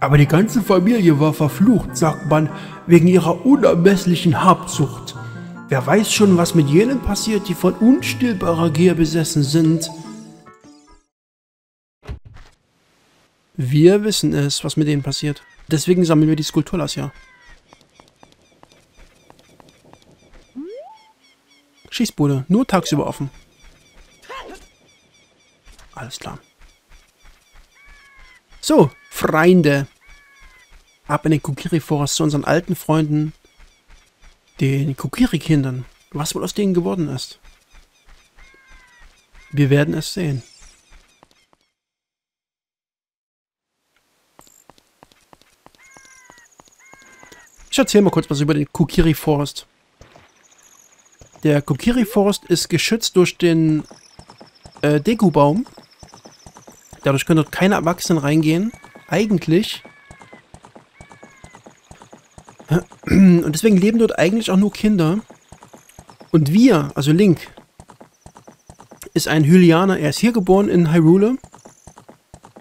Aber die ganze Familie war verflucht, sagt man, wegen ihrer unermesslichen Habsucht. Wer weiß schon, was mit jenen passiert, die von unstillbarer Gier besessen sind. Wir wissen es, was mit denen passiert. Deswegen sammeln wir die Skulpturlas ja. Schießbude, nur tagsüber offen. Alles klar. So, Freunde. Ab in den Kukiri-Forest zu unseren alten Freunden, den Kukiri-Kindern. Was wohl aus denen geworden ist. Wir werden es sehen. Ich erzähle mal kurz was über den Kukiri Forest. Der Kukiri Forest ist geschützt durch den äh, Deku-Baum. Dadurch können dort keine Erwachsenen reingehen. Eigentlich. Und deswegen leben dort eigentlich auch nur Kinder. Und wir, also Link, ist ein Hylianer. Er ist hier geboren in Hyrule.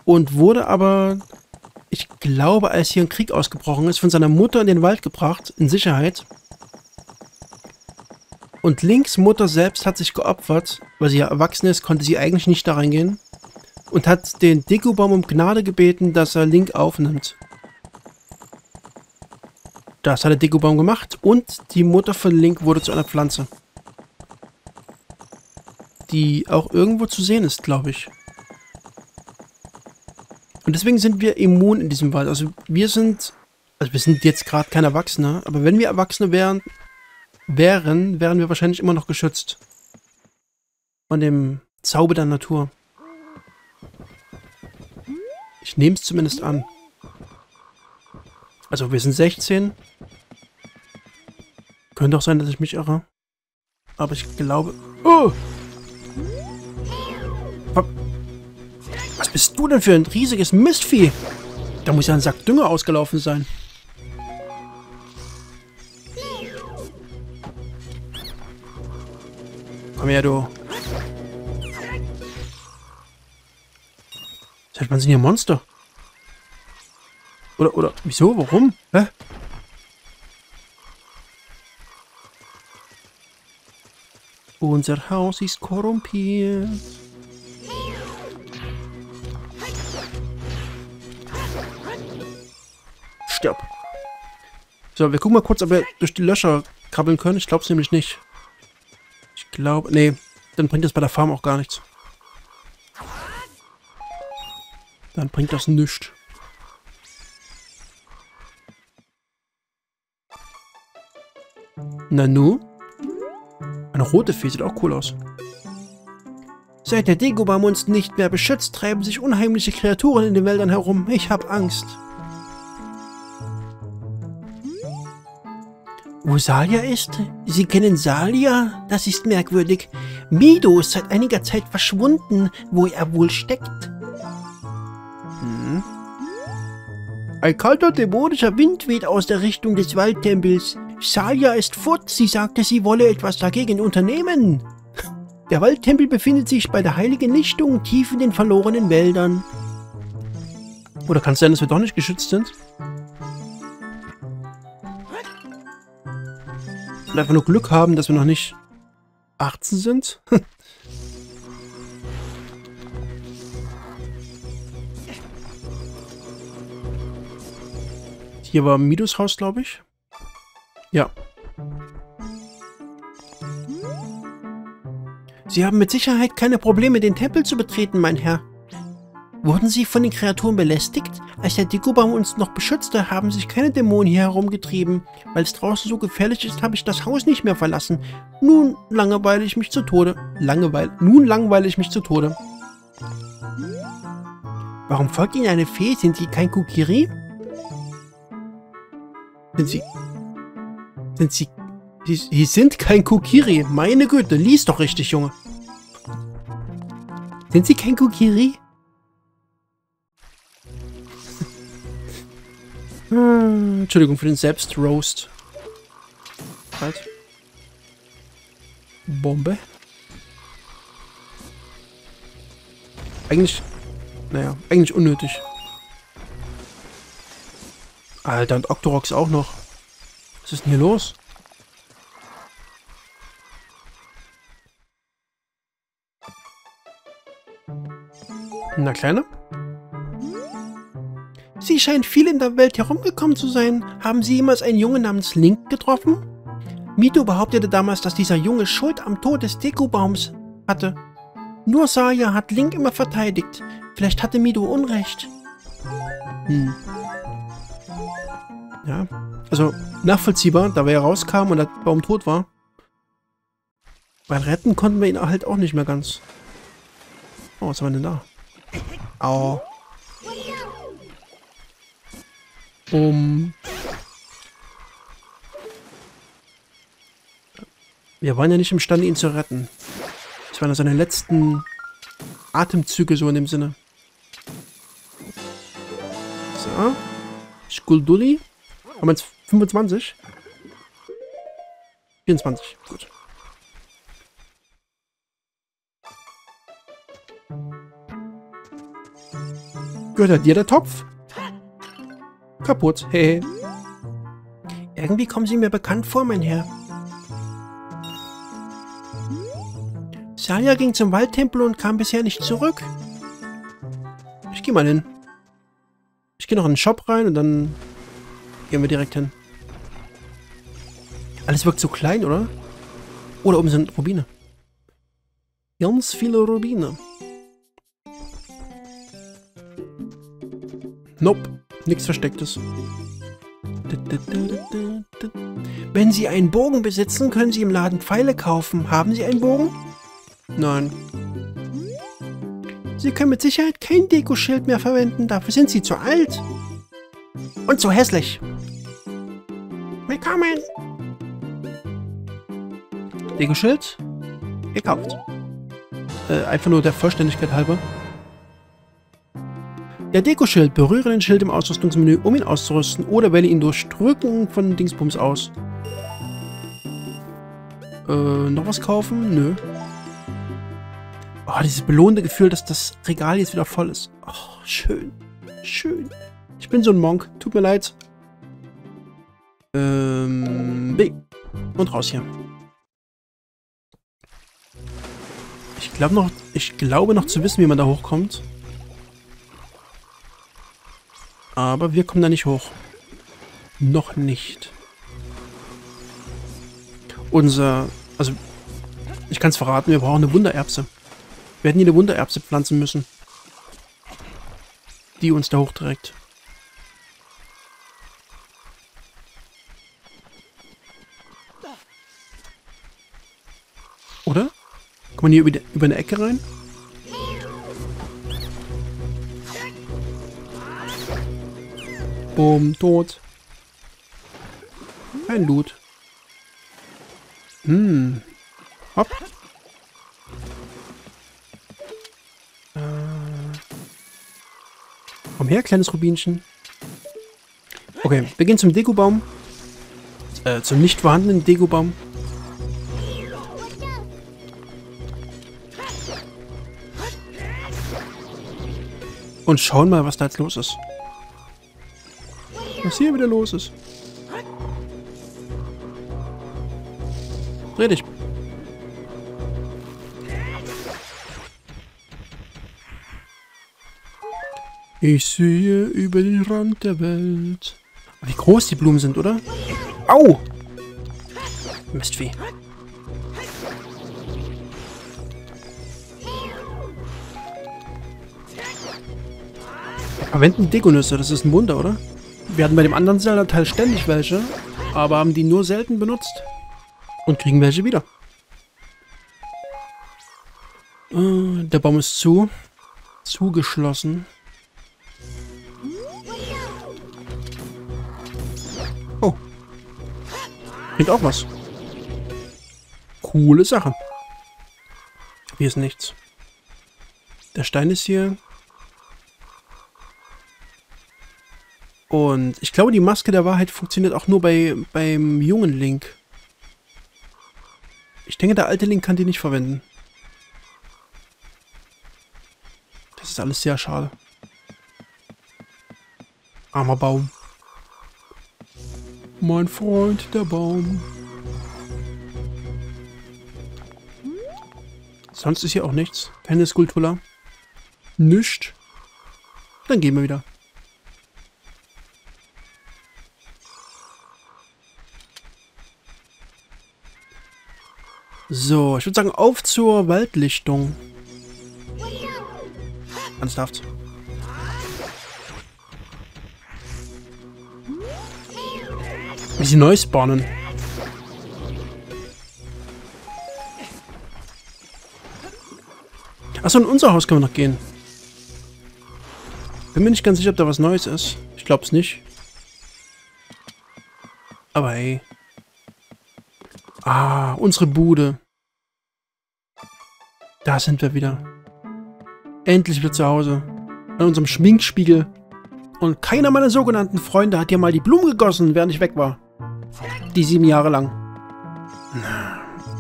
Und wurde aber ich glaube, als hier ein Krieg ausgebrochen ist, von seiner Mutter in den Wald gebracht, in Sicherheit. Und Links Mutter selbst hat sich geopfert, weil sie ja erwachsen ist, konnte sie eigentlich nicht da reingehen. Und hat den Deku-Baum um Gnade gebeten, dass er Link aufnimmt. Das hat der Deku-Baum gemacht und die Mutter von Link wurde zu einer Pflanze. Die auch irgendwo zu sehen ist, glaube ich. Und deswegen sind wir immun in diesem Wald. Also wir sind, also wir sind jetzt gerade kein Erwachsener, aber wenn wir Erwachsene wären, wären, wären wir wahrscheinlich immer noch geschützt. Von dem Zauber der Natur. Ich nehme es zumindest an. Also wir sind 16. Könnte auch sein, dass ich mich irre. Aber ich glaube... Oh! Was bist du denn für ein riesiges Mistvieh? Da muss ja ein Sack Dünger ausgelaufen sein. Komm her, du. Seit wann sind hier Monster? Oder, oder, wieso, warum? Hä? Unser Haus ist korrumpiert. stirb. So, wir gucken mal kurz, ob wir durch die Löcher krabbeln können. Ich glaube es nämlich nicht. Ich glaube... Nee, dann bringt das bei der Farm auch gar nichts. Dann bringt das nichts. Nanu? Eine rote Fee sieht auch cool aus. Seit der Dagobah uns nicht mehr beschützt, treiben sich unheimliche Kreaturen in den Wäldern herum. Ich habe Angst. Wo Salia ist? Sie kennen Salia? Das ist merkwürdig. Mido ist seit einiger Zeit verschwunden, wo er wohl steckt. Ein kalter dämonischer Wind weht aus der Richtung des Waldtempels. Salia ist fort. Sie sagte, sie wolle etwas dagegen unternehmen. Der Waldtempel befindet sich bei der heiligen Lichtung tief in den verlorenen Wäldern. Oder kann es sein, dass wir doch nicht geschützt sind? Und einfach nur Glück haben, dass wir noch nicht 18 sind. Hier war Midos Haus, glaube ich. Ja. Sie haben mit Sicherheit keine Probleme, den Tempel zu betreten, mein Herr. Wurden Sie von den Kreaturen belästigt? Als der Dekobaum uns noch beschützte, haben sich keine Dämonen hier herumgetrieben. Weil es draußen so gefährlich ist, habe ich das Haus nicht mehr verlassen. Nun langweile ich mich zu Tode. Langeweile. Nun langweile ich mich zu Tode. Warum folgt Ihnen eine Fee? Sind Sie kein Kukiri? Sind Sie... Sind Sie... Sie, Sie sind kein Kukiri. Meine Güte, lies doch richtig, Junge. Sind Sie kein Kukiri? Hm, Entschuldigung für den Selbstroast. Halt. Bombe. Eigentlich, naja, eigentlich unnötig. Alter, und Octorox auch noch. Was ist denn hier los? Na, Kleine? Sie scheint viel in der Welt herumgekommen zu sein. Haben Sie jemals einen Jungen namens Link getroffen? Mito behauptete damals, dass dieser Junge Schuld am Tod des Dekobaums hatte. Nur Saya hat Link immer verteidigt. Vielleicht hatte Mito Unrecht. Hm. Ja, also nachvollziehbar, da wir ja rauskamen und der Baum tot war. Weil retten konnten wir ihn halt auch nicht mehr ganz. Oh, was haben wir denn da? Au. Um. Wir waren ja nicht imstande, ihn zu retten. Das waren seine letzten Atemzüge, so in dem Sinne. So. Skuldulli. Haben wir jetzt 25? 24, gut. Gehört dir der Topf? Kaputt, hey. Irgendwie kommen sie mir bekannt vor, mein Herr. Saya ging zum Waldtempel und kam bisher nicht zurück. Ich gehe mal hin. Ich gehe noch in den Shop rein und dann gehen wir direkt hin. Alles wirkt so klein, oder? Oder oben sind Rubine. Ganz viele Rubine. Nope, nichts Verstecktes. Wenn Sie einen Bogen besitzen, können Sie im Laden Pfeile kaufen. Haben Sie einen Bogen? Nein. Sie können mit Sicherheit kein Dekoschild mehr verwenden. Dafür sind Sie zu alt. Und zu hässlich. Willkommen. Dekoschild? Gekauft. Äh, einfach nur der Vollständigkeit halber. Der Dekoschild. Berühre den Schild im Ausrüstungsmenü, um ihn auszurüsten, oder wähle ihn durch Drücken von Dingsbums aus. Äh, noch was kaufen? Nö. Oh, dieses belohnende Gefühl, dass das Regal jetzt wieder voll ist. Oh, schön. Schön. Ich bin so ein Monk. Tut mir leid. Ähm, B. Und raus hier. Ich glaube noch, ich glaube noch zu wissen, wie man da hochkommt. Aber wir kommen da nicht hoch. Noch nicht. Unser, also, ich kann es verraten, wir brauchen eine Wundererbse. Wir hätten hier eine Wundererbse pflanzen müssen. Die uns da hochträgt. Oder? Kommt man hier über, die, über eine Ecke rein? Boom, tot. Ein Loot. Hm. Hopp. Äh. Komm her, kleines Rubinchen. Okay, wir gehen zum Dekobaum. Äh, zum nicht vorhandenen Dekobaum. Und schauen mal, was da jetzt los ist. Was hier wieder los ist. Dreh dich. Ich sehe über den Rand der Welt. Wie groß die Blumen sind, oder? Au! Mistvieh. Verwenden Dekonüsse, das ist ein Wunder, oder? Wir hatten bei dem anderen Zelda-Teil ständig welche, aber haben die nur selten benutzt. Und kriegen welche wieder. Äh, der Baum ist zu. Zugeschlossen. Oh. Bringt auch was. Coole Sache. Hier ist nichts. Der Stein ist hier. Und ich glaube, die Maske der Wahrheit funktioniert auch nur bei, beim jungen Link. Ich denke, der alte Link kann die nicht verwenden. Das ist alles sehr schade. Armer Baum. Mein Freund, der Baum. Sonst ist hier auch nichts. Keine Skulptur. Nicht. Dann gehen wir wieder. So, ich würde sagen, auf zur Waldlichtung. Ernsthaft. Wie sie neu spawnen. Achso, in unser Haus können wir noch gehen. Bin mir nicht ganz sicher, ob da was Neues ist. Ich glaube es nicht. Aber hey. Ah, unsere Bude. Da sind wir wieder. Endlich wieder zu Hause. An unserem Schminkspiegel. Und keiner meiner sogenannten Freunde hat hier mal die Blumen gegossen, während ich weg war. Die sieben Jahre lang.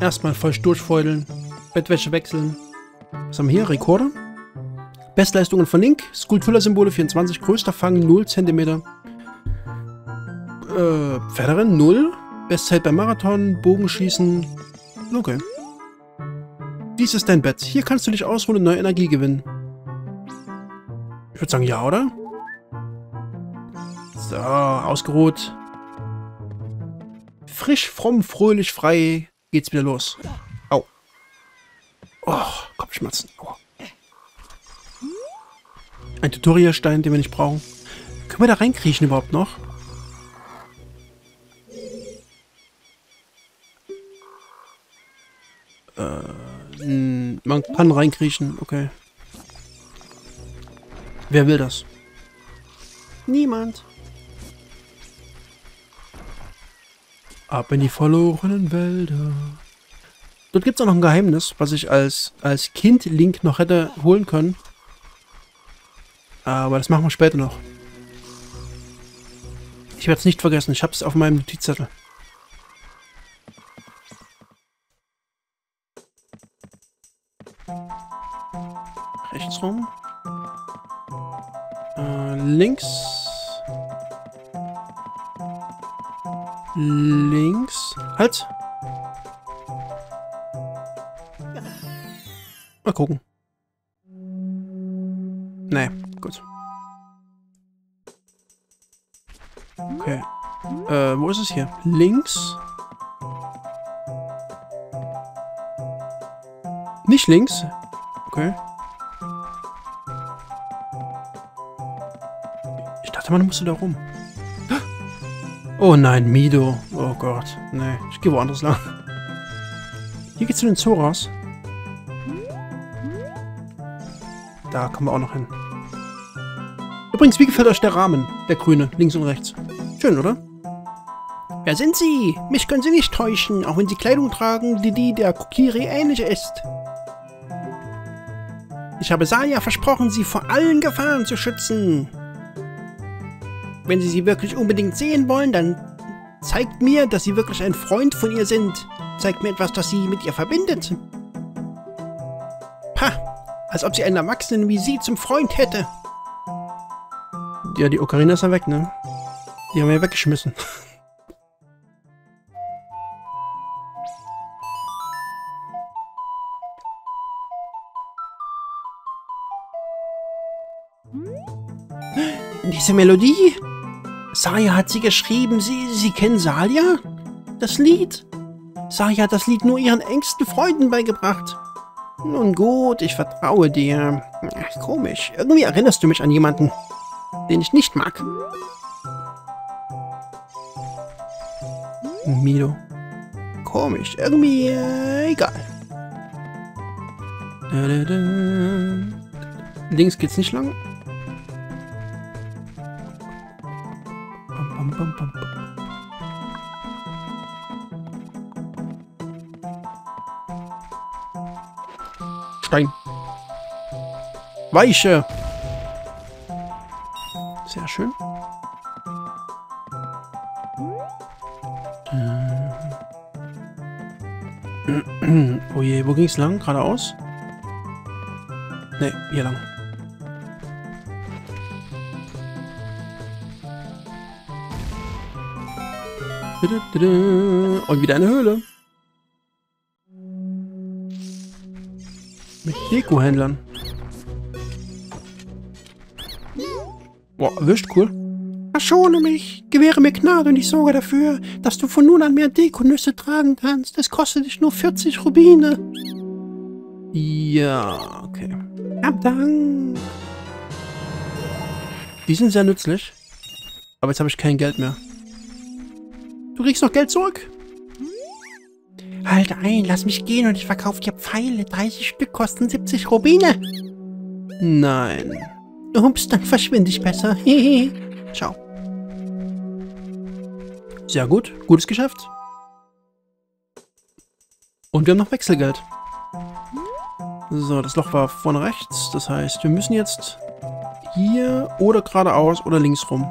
Erstmal voll durchfeudeln. Bettwäsche wechseln. Was haben wir hier? Rekorder? Bestleistungen von Link. Skulptursymbole 24. Größter Fang 0 cm. Äh, Pferderin 0. Bestzeit beim Marathon. Bogenschießen. Okay. Dies ist dein Bett. Hier kannst du dich ausruhen und neue Energie gewinnen. Ich würde sagen ja, oder? So, ausgeruht. Frisch, fromm, fröhlich, frei geht's wieder los. Au. Oh, Kopfschmerzen. Aua. Ein Tutorialstein, den wir nicht brauchen. Können wir da reinkriechen überhaupt noch? Äh, man kann reinkriechen, okay. Wer will das? Niemand. Ab in die verlorenen Wälder. Dort gibt es auch noch ein Geheimnis, was ich als, als Kind Link noch hätte holen können. Aber das machen wir später noch. Ich werde es nicht vergessen. Ich habe es auf meinem Notizzettel. Rechts rum. Äh, links. Links. Halt. Mal gucken. Nee, gut. Okay. Äh, wo ist es hier? Links? Nicht links? Okay. Ich dachte, man musste da rum. Oh nein, Mido. Oh Gott. Nee, ich gehe woanders lang. Hier geht's zu den Zoo raus. Da kommen wir auch noch hin. Übrigens, wie gefällt euch der Rahmen? Der grüne, links und rechts. Schön, oder? Wer sind Sie? Mich können Sie nicht täuschen, auch wenn Sie Kleidung tragen, die die der Kokiri ähnlich ist. Ich habe Salia versprochen, Sie vor allen Gefahren zu schützen. Wenn Sie sie wirklich unbedingt sehen wollen, dann zeigt mir, dass Sie wirklich ein Freund von ihr sind. Zeigt mir etwas, das Sie mit ihr verbindet. Pah, als ob sie einen Erwachsenen wie Sie zum Freund hätte. Ja, die Ocarina ist ja weg, ne? Die haben wir ja weggeschmissen. Diese Melodie? Saya hat sie geschrieben. Sie, sie kennen Salia? Das Lied? Saya hat das Lied nur ihren engsten Freunden beigebracht. Nun gut, ich vertraue dir. Ach, komisch. Irgendwie erinnerst du mich an jemanden, den ich nicht mag. Mido. Komisch. Irgendwie äh, egal. Da, da, da. Links geht's nicht lang. Bam, bam, bam. Stein. Weiche. Sehr schön. Äh. Oh je, wo ging's lang? Geradeaus? Ne, hier lang. Und wieder eine Höhle. Mit Deko-Händlern. Boah, erwischt, cool. Verschone mich, gewähre mir Gnade und ich sorge dafür, dass du von nun an mehr Dekonüsse tragen kannst. Es kostet dich nur 40 Rubine. Ja, okay. Hab Dank. Die sind sehr nützlich. Aber jetzt habe ich kein Geld mehr. Du kriegst noch Geld zurück. Halt ein, lass mich gehen und ich verkaufe dir Pfeile. 30 Stück kosten 70 Rubine. Nein. Ups, dann verschwinde ich besser. Ciao. Sehr gut. Gutes Geschäft. Und wir haben noch Wechselgeld. So, das Loch war vorne rechts. Das heißt, wir müssen jetzt hier oder geradeaus oder links rum.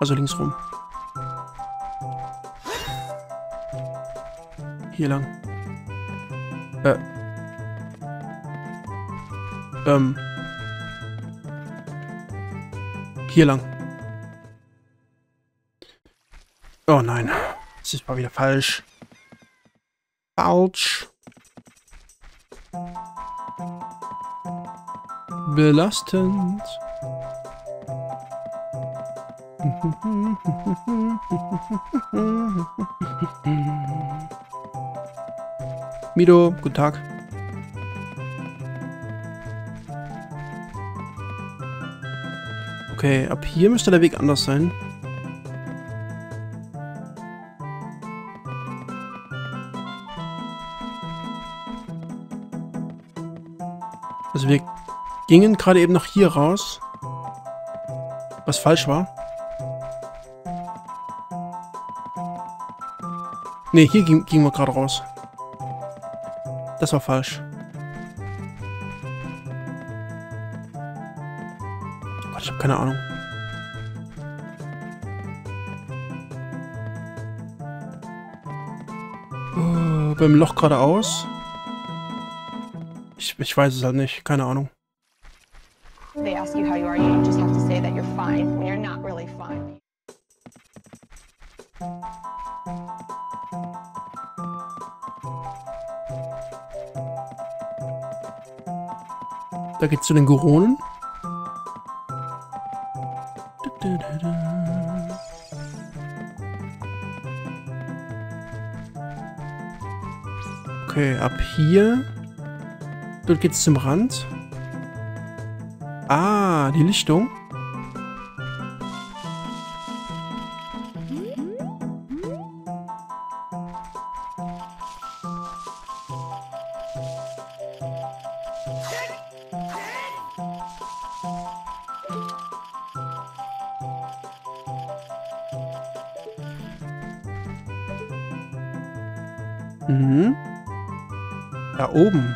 Also links rum. Hier lang. Äh. Ähm. Hier lang. Oh nein. Das ist mal wieder falsch. Falsch. Belastend. Mido, guten Tag. Okay, ab hier müsste der Weg anders sein. Also wir gingen gerade eben noch hier raus. Was falsch war. Ne, hier gingen ging wir gerade raus. Das war falsch. Gott, ich habe keine Ahnung. Uh, beim Loch geradeaus. Ich, ich weiß es halt nicht. Keine Ahnung. They ask you how you Da geht's zu den Goronen. Okay, ab hier. Dort geht's zum Rand. Ah, die Lichtung. Oben.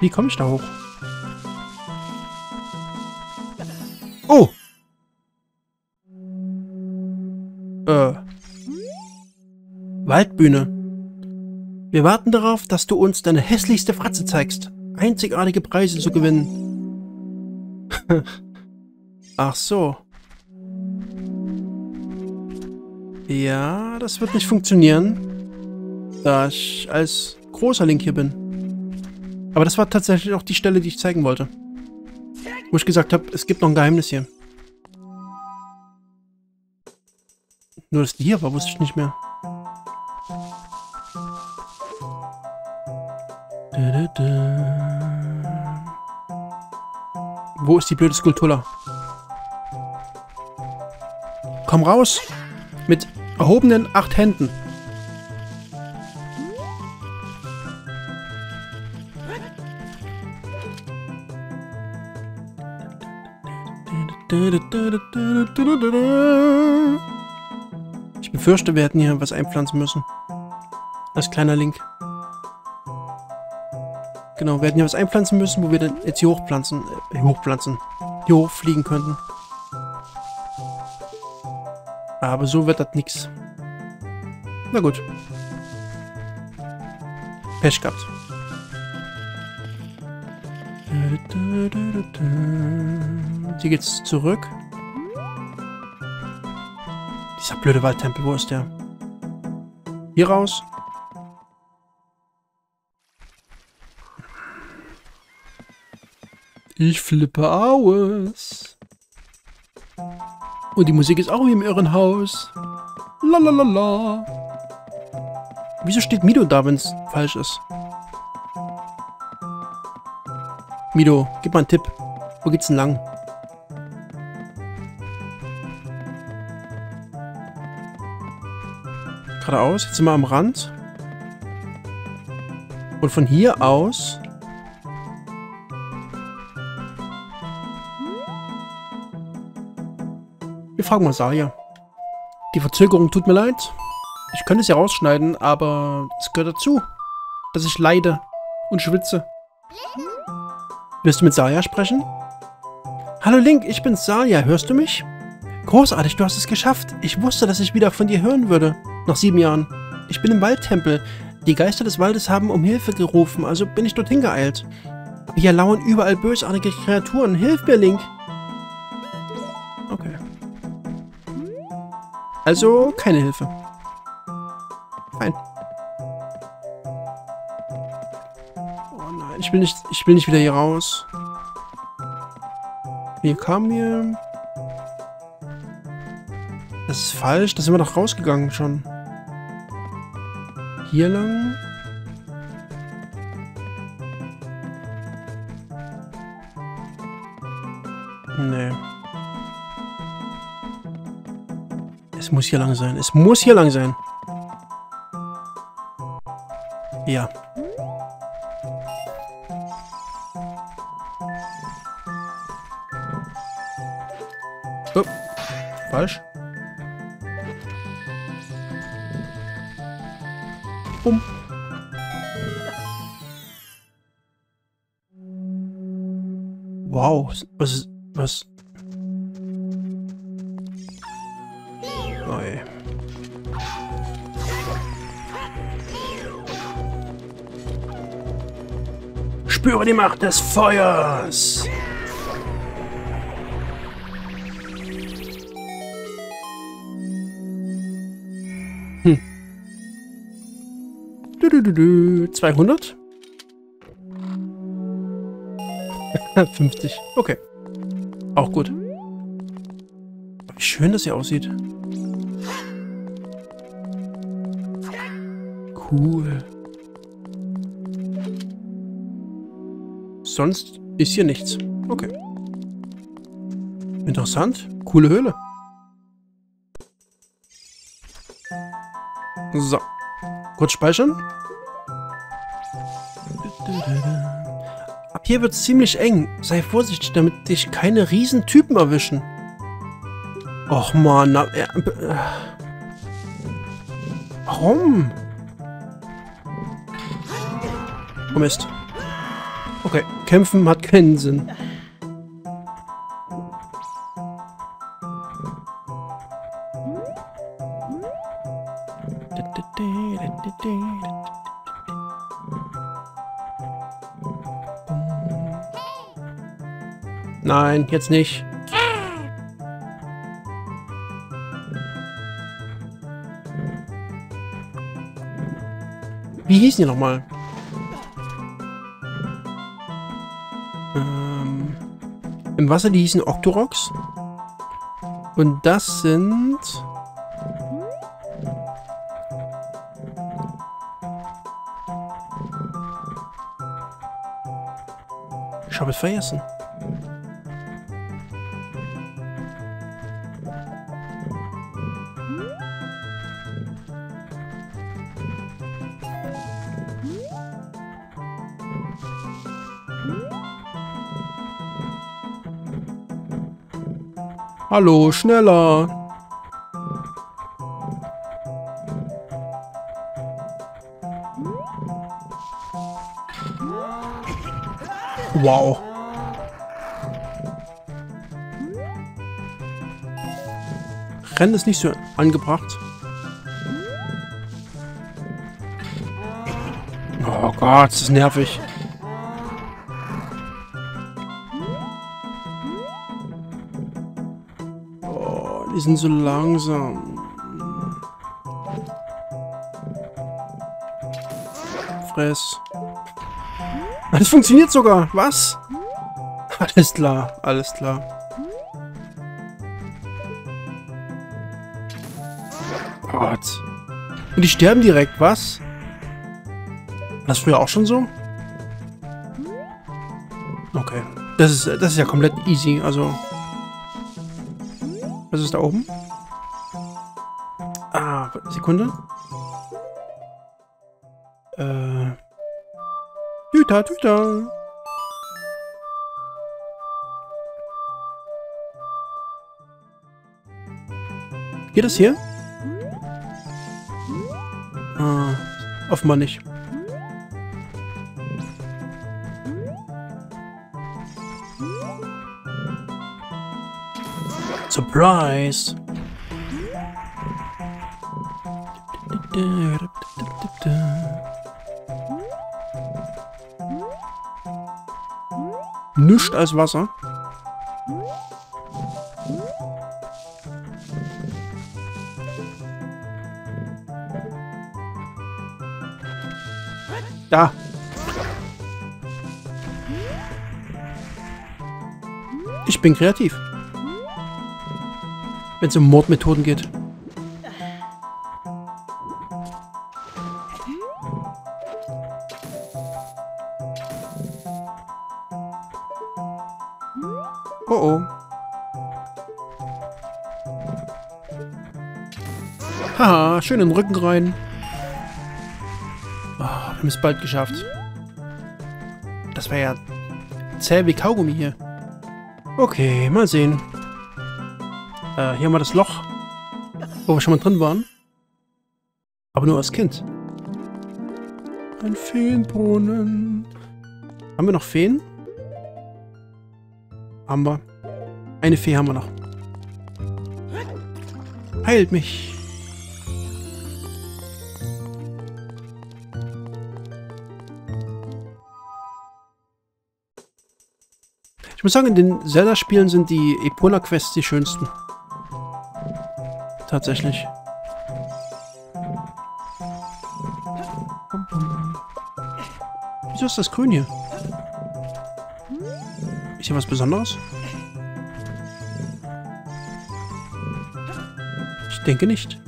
Wie komme ich da hoch? Oh! Äh. Waldbühne. Wir warten darauf, dass du uns deine hässlichste Fratze zeigst. Einzigartige Preise zu gewinnen. Ach so. Ja, das wird nicht funktionieren, da ich als großer Link hier bin. Aber das war tatsächlich auch die Stelle, die ich zeigen wollte. Wo ich gesagt habe, es gibt noch ein Geheimnis hier. Nur, dass die hier war, wusste ich nicht mehr. Wo ist die blöde Skulptur? Komm raus! Mit erhobenen acht Händen. Ich befürchte, wir hätten hier was einpflanzen müssen. Als kleiner Link. Genau, wir hätten hier was einpflanzen müssen, wo wir dann jetzt hier hochpflanzen, äh, hochpflanzen, hier hochfliegen könnten. Aber so wird das nix. Na gut. Pech gehabt. Hier geht's zurück. Dieser blöde Waldtempel, wo ist der? Hier raus. Ich flippe aus. Und die Musik ist auch wie im Irrenhaus. Lalalala. Wieso steht Mido da, wenn es falsch ist? Mido, gib mal einen Tipp. Wo geht's denn lang? Geradeaus, jetzt sind wir am Rand. Und von hier aus... fragen mal Saria. Die Verzögerung tut mir leid. Ich könnte ja rausschneiden, aber es gehört dazu, dass ich leide und schwitze. Wirst du mit Saria sprechen? Hallo Link, ich bin Saria. Hörst du mich? Großartig, du hast es geschafft. Ich wusste, dass ich wieder von dir hören würde. Nach sieben Jahren. Ich bin im Waldtempel. Die Geister des Waldes haben um Hilfe gerufen, also bin ich dorthin geeilt. Hier lauern überall bösartige Kreaturen. Hilf mir, Link. Also keine Hilfe. Fein. Oh nein, ich will nicht, ich will nicht wieder hier raus. Hier kamen wir. Das ist falsch, da sind wir doch rausgegangen schon. Hier lang. Muss hier lang sein. Es muss hier lang sein. Ja. Oh. Falsch. Bumm. Wow, was ist, die Macht des Feuers! Hm. Du, du, du, du. 200? 50. Okay. Auch gut. Wie schön das hier aussieht. Cool. Sonst ist hier nichts. Okay. Interessant. Coole Höhle. So. Kurz speichern. Ab hier wird es ziemlich eng. Sei vorsichtig, damit dich keine Riesentypen erwischen. Och man, äh, äh. Warum? Oh Mist. Kämpfen hat keinen Sinn. Nein, jetzt nicht. Wie hießen die nochmal? Im Wasser, die hießen Octoroks. Und das sind... Ich habe es vergessen. Hallo, schneller. Wow. Rennen ist nicht so angebracht. Oh Gott, das ist nervig. Die sind so langsam. Fress. Ah, Das funktioniert sogar. Was? Alles klar, alles klar. Gott. Und die sterben direkt, was? War das früher auch schon so? Okay. Das ist, das ist ja komplett easy, also... Was ist da oben? Ah, Sekunde. Äh... Tüter, Tüter. Geht das hier? Ah, offenbar nicht. Surprise! Nischt als Wasser. Da. Ich bin kreativ. Wenn es um Mordmethoden geht. Oh oh. Haha, schön in den Rücken rein. Oh, wir haben es bald geschafft. Das war ja zäh wie Kaugummi hier. Okay, mal sehen. Äh, hier haben wir das Loch, wo wir schon mal drin waren. Aber nur als Kind. Ein Feenbrunnen. Haben wir noch Feen? Haben wir. Eine Fee haben wir noch. Heilt mich. Ich muss sagen, in den Zelda-Spielen sind die Epona-Quests die schönsten. Tatsächlich. Wieso ist das grün hier? Ist hier was Besonderes? Ich denke nicht.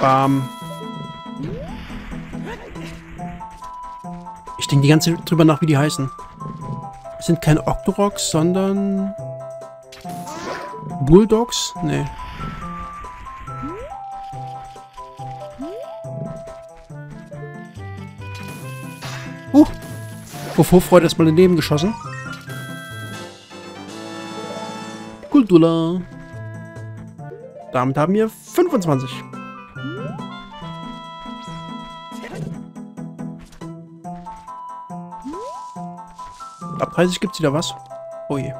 Bam. Ich denke die ganze Zeit drüber nach, wie die heißen. Sind keine Octoroks, sondern... Bulldogs? Nee. Uh! Vor Vorfreude erstmal daneben geschossen. Kultula. Damit haben wir 25. Ab 30 gibt's wieder was. Oh je.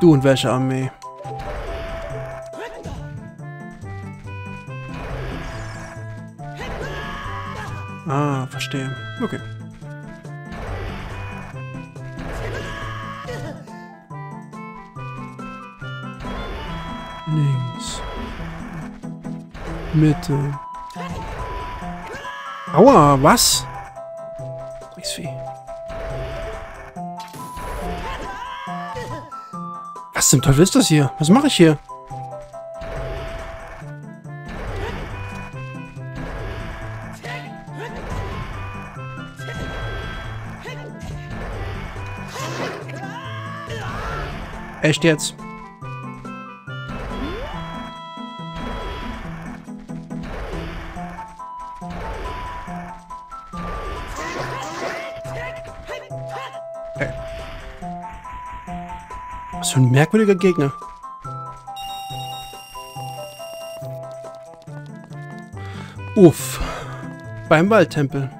Du und welche Armee? Ah, verstehe. Okay. Links. Mitte. Aua, was? Drecksvieh. Was zum Teufel ist das hier? Was mache ich hier? Echt jetzt? Ein merkwürdiger Gegner. Uff. Beim Waldtempel.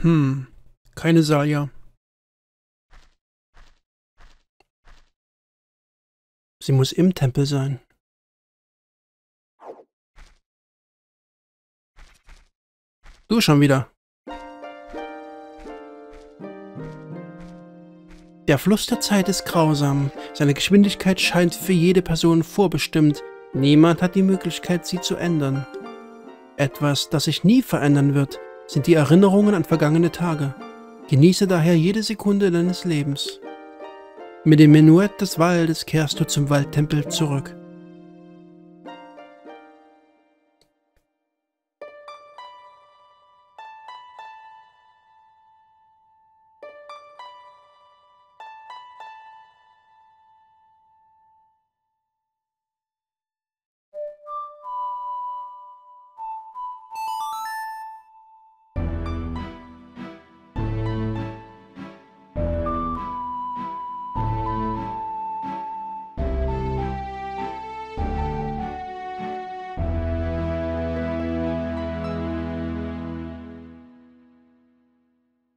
Hm. Keine Salia. Sie muss im Tempel sein. Du schon wieder. Der Fluss der Zeit ist grausam. Seine Geschwindigkeit scheint für jede Person vorbestimmt. Niemand hat die Möglichkeit, sie zu ändern. Etwas, das sich nie verändern wird, sind die Erinnerungen an vergangene Tage. Genieße daher jede Sekunde deines Lebens. Mit dem Menuett des Waldes kehrst du zum Waldtempel zurück.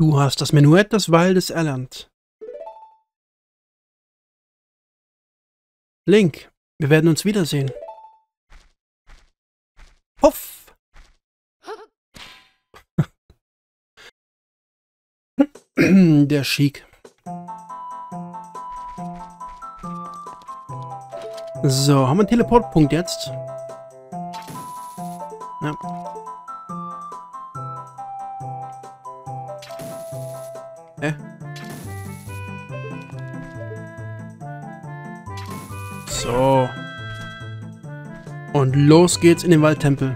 Du hast das Menuett des Waldes erlernt. Link, wir werden uns wiedersehen. Puff! Der Chic. So, haben wir einen Teleportpunkt jetzt? Ja. Hä? So. Und los geht's in den Waldtempel.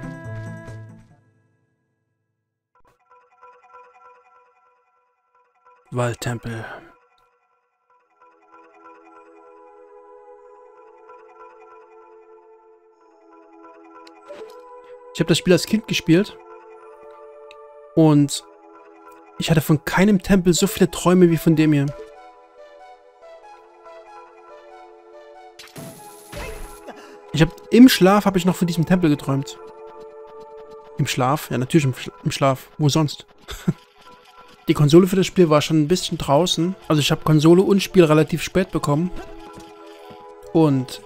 Waldtempel. Ich habe das Spiel als Kind gespielt. Und ich hatte von keinem Tempel so viele Träume wie von dem hier. Ich habe im Schlaf habe ich noch von diesem Tempel geträumt. Im Schlaf? Ja, natürlich im, Sch im Schlaf. Wo sonst? Die Konsole für das Spiel war schon ein bisschen draußen. Also ich habe Konsole und Spiel relativ spät bekommen. Und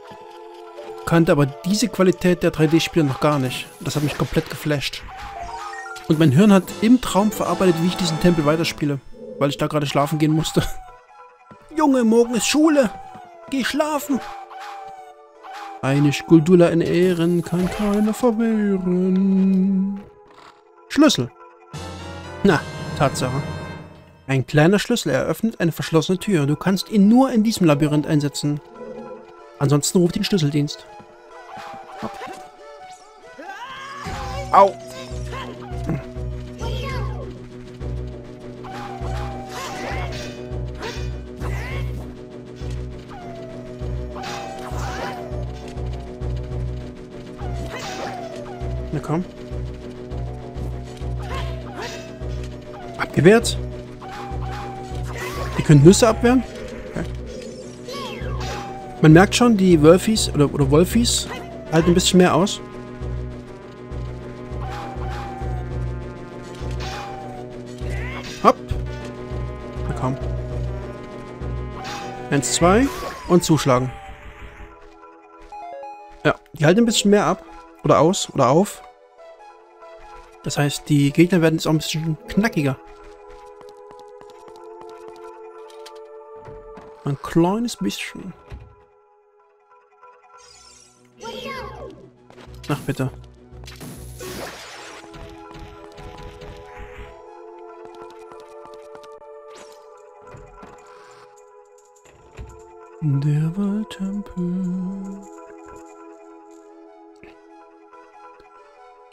kannte aber diese Qualität der 3D-Spiele noch gar nicht. Das hat mich komplett geflasht. Und mein Hirn hat im Traum verarbeitet, wie ich diesen Tempel weiterspiele. Weil ich da gerade schlafen gehen musste. Junge, morgen ist Schule. Geh schlafen. Eine Skuldula in Ehren kann keiner verwehren. Schlüssel. Na, Tatsache. Ein kleiner Schlüssel eröffnet eine verschlossene Tür. Du kannst ihn nur in diesem Labyrinth einsetzen. Ansonsten ruft den Schlüsseldienst. Au. Komm. Abgewehrt. Die können Nüsse abwehren. Okay. Man merkt schon, die Wolfies oder, oder Wolfies halten ein bisschen mehr aus. Hopp. Na komm. Eins, zwei und zuschlagen. Ja, die halten ein bisschen mehr ab. Oder aus oder auf. Das heißt, die Gegner werden jetzt auch ein bisschen knackiger. Ein kleines bisschen. Ach bitte. Der Waldtempel.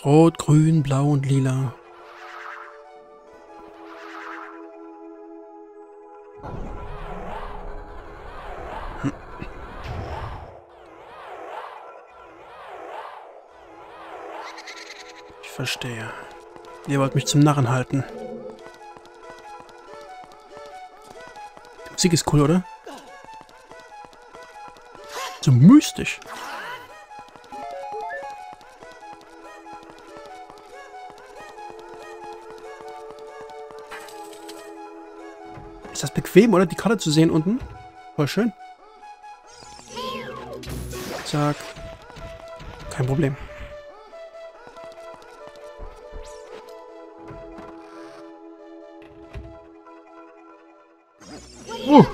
Rot, grün, blau und lila. Ich verstehe. Ihr wollt mich zum Narren halten. Musik ist cool, oder? So mystisch. Bequem, oder? Die Karte zu sehen unten? Voll schön. Zack. Kein Problem. Uh.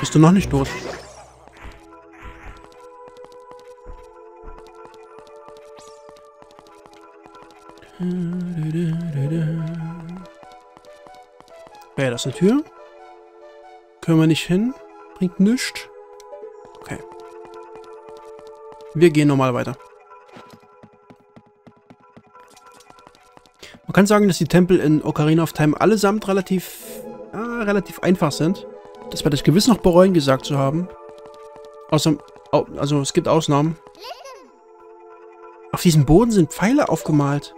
Bist du noch nicht tot? Wäre das eine Tür? Können wir nicht hin? Bringt nichts. Okay. Wir gehen normal weiter. Man kann sagen, dass die Tempel in Ocarina of Time allesamt relativ, äh, relativ einfach sind. Das werde ich gewiss noch bereuen, gesagt zu haben. Außer, also es gibt Ausnahmen. Auf diesem Boden sind Pfeile aufgemalt.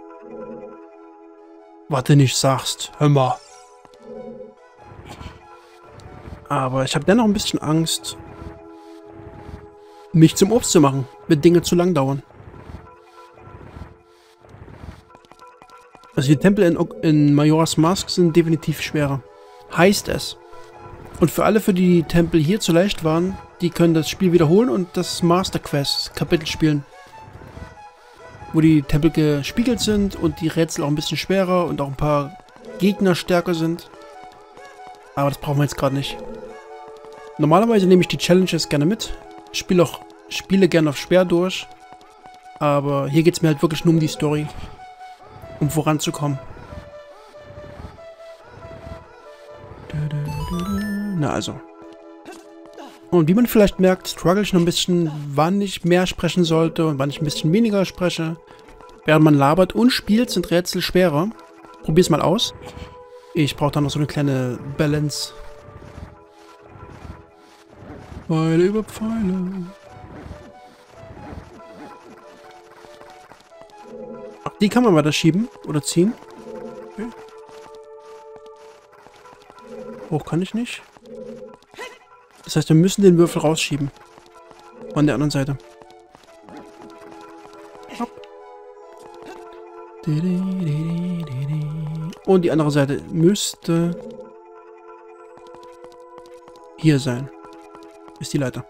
Du nicht sagst, hör mal. Aber ich habe dennoch ein bisschen Angst, mich zum Obst zu machen, wenn Dinge zu lang dauern. Also die Tempel in, in Majora's Mask sind definitiv schwerer. Heißt es. Und für alle, für die, die Tempel hier zu leicht waren, die können das Spiel wiederholen und das Master Quest Kapitel spielen. Wo die Tempel gespiegelt sind und die Rätsel auch ein bisschen schwerer und auch ein paar Gegner stärker sind. Aber das brauchen wir jetzt gerade nicht. Normalerweise nehme ich die Challenges gerne mit. Spiele auch spiele gerne auf schwer durch. Aber hier geht es mir halt wirklich nur um die Story. Um voranzukommen. Na also. Und wie man vielleicht merkt, struggle ich noch ein bisschen, wann ich mehr sprechen sollte und wann ich ein bisschen weniger spreche. Während man labert und spielt, sind Rätsel schwerer. Probier's mal aus. Ich brauche da noch so eine kleine Balance. Pfeile über Pfeile. Ach, die kann man weiter schieben oder ziehen. Okay. Hoch kann ich nicht. Das heißt, wir müssen den Würfel rausschieben. Von der anderen Seite. Hopp. Und die andere Seite müsste hier sein. Ist die Leiter.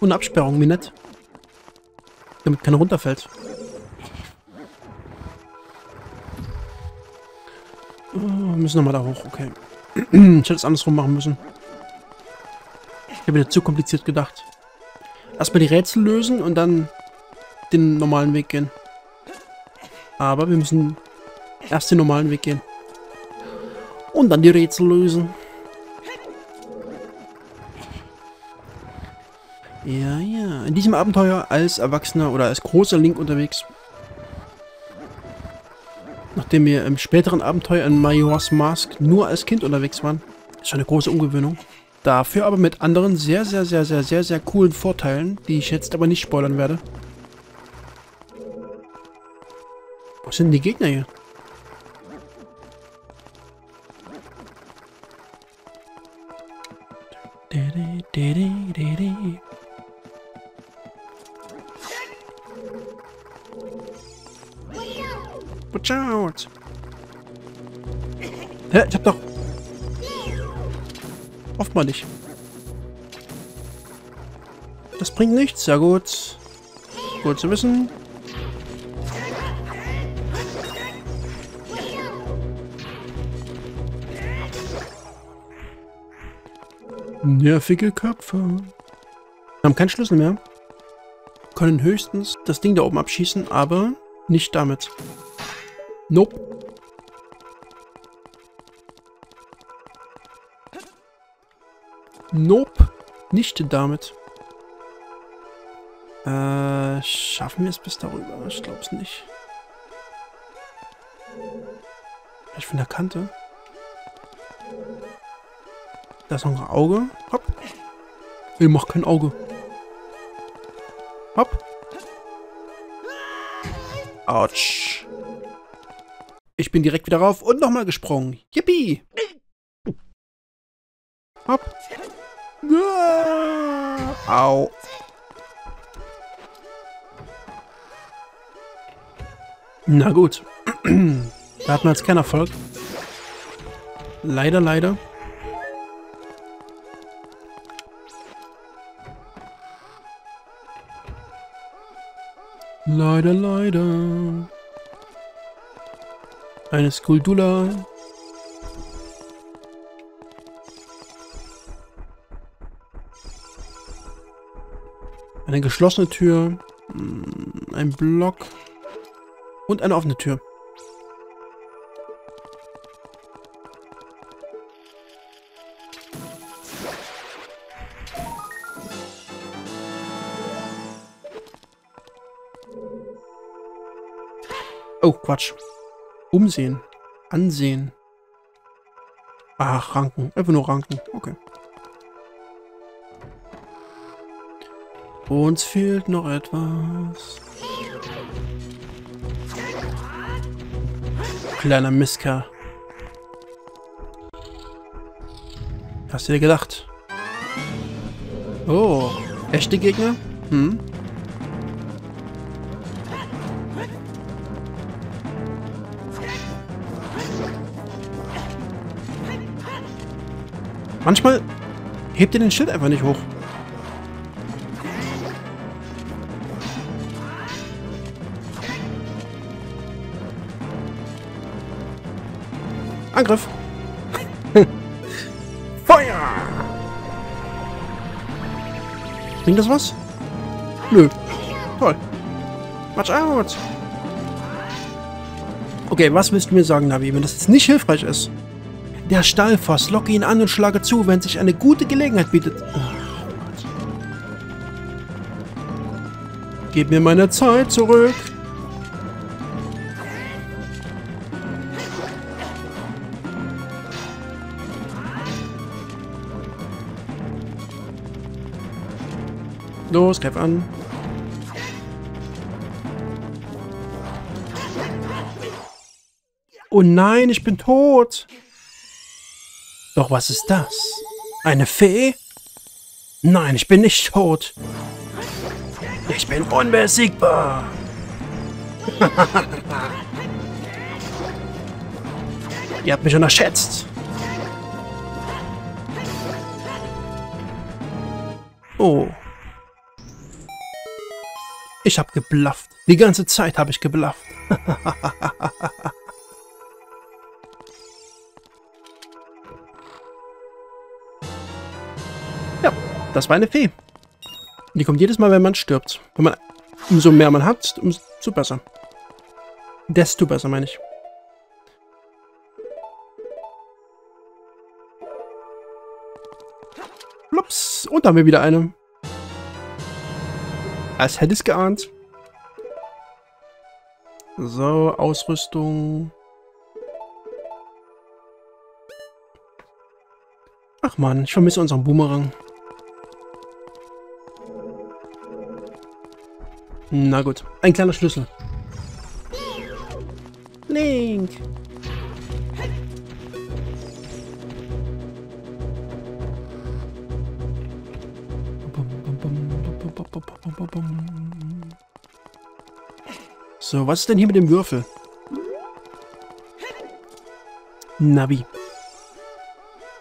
Und Absperrung, wie nett. Damit keiner runterfällt. Oh, müssen nochmal da hoch, okay. ich hätte es andersrum machen müssen. Ich habe wieder zu kompliziert gedacht. Erstmal die Rätsel lösen und dann den normalen Weg gehen. Aber wir müssen erst den normalen Weg gehen. Und dann die Rätsel lösen. Ja, ja. In diesem Abenteuer als Erwachsener oder als großer Link unterwegs. Nachdem wir im späteren Abenteuer in Majora's Mask nur als Kind unterwegs waren. Ist schon eine große Ungewöhnung. Dafür aber mit anderen sehr, sehr, sehr, sehr, sehr, sehr coolen Vorteilen, die ich jetzt aber nicht spoilern werde. Wo sind die Gegner hier? Watch out! Hä? Ich hab doch... Mal nicht. Das bringt nichts. Sehr gut. Gut zu wissen. Nervige Köpfe. Haben keinen Schlüssel mehr. Können höchstens das Ding da oben abschießen, aber nicht damit. Nope. Nope. Nicht damit. Äh, schaffen wir es bis darüber? Ich glaube es nicht. Vielleicht von der Kante. Da ist noch ein Auge. Hopp. Ich mach kein Auge. Hopp. Autsch. Ich bin direkt wieder rauf und nochmal gesprungen. Yippie. Hopp. Au. Na gut. da hatten wir jetzt keinen Erfolg. Leider, leider. Leider, leider. Eine Skuldula. Eine geschlossene Tür. Hm, ein Block. Und eine offene Tür. Quatsch. Umsehen. Ansehen. Ach, Ranken. Einfach nur Ranken. Okay. Uns fehlt noch etwas. Kleiner Miska. Hast du dir gedacht? Oh, echte Gegner? Hm? Manchmal hebt ihr den Schild einfach nicht hoch. Angriff. Feuer! Bringt das was? Nö. Toll. Watch out! Okay, was willst du mir sagen, Navi, wenn das jetzt nicht hilfreich ist? Der Stallfass, locke ihn an und schlage zu, wenn sich eine gute Gelegenheit bietet. Gib mir meine Zeit zurück. Los, greif an. Oh nein, ich bin tot. Doch was ist das? Eine Fee? Nein, ich bin nicht tot. Ich bin unbesiegbar. Ihr habt mich unterschätzt. Oh. Ich hab geblufft. Die ganze Zeit habe ich geblufft. das war eine Fee. Die kommt jedes Mal, wenn man stirbt. Wenn man, umso mehr man hat, umso besser. Desto besser, meine ich. Plups. Und da haben wir wieder eine. Als hätte ich es geahnt. So, Ausrüstung. Ach man, ich vermisse unseren Boomerang. Na gut, ein kleiner Schlüssel. Link. So, was ist denn hier mit dem Würfel? Navi.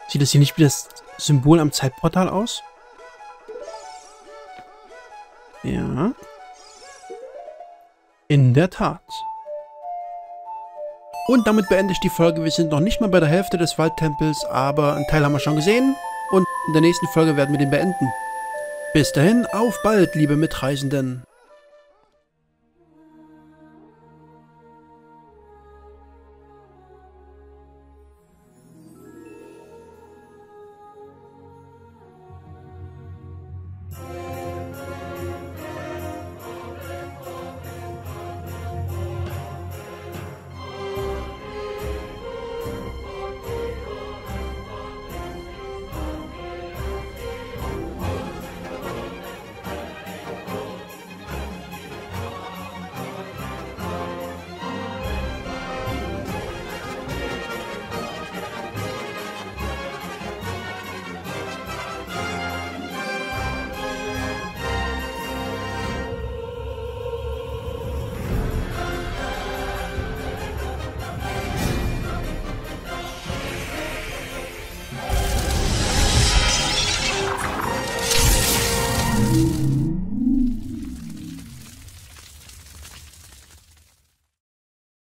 Sieht das hier nicht wie das Symbol am Zeitportal aus? Ja. In der Tat. Und damit beende ich die Folge. Wir sind noch nicht mal bei der Hälfte des Waldtempels, aber einen Teil haben wir schon gesehen. Und in der nächsten Folge werden wir den beenden. Bis dahin, auf bald, liebe Mitreisenden.